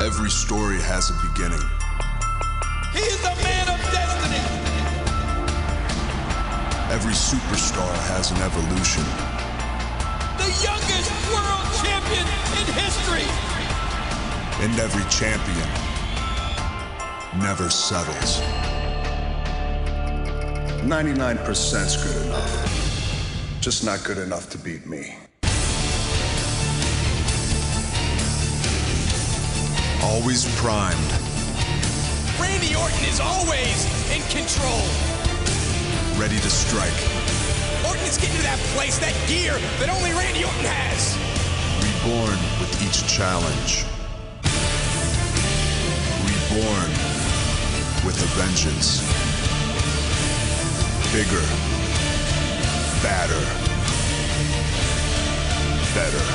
Every story has a beginning. He is a man of destiny. Every superstar has an evolution. The youngest world champion in history. And every champion never settles. 99% is good enough. Just not good enough to beat me. Always primed. Randy Orton is always in control. Ready to strike. Orton is getting to that place, that gear that only Randy Orton has. Reborn with each challenge. Reborn with a vengeance. Bigger. Badder. Better.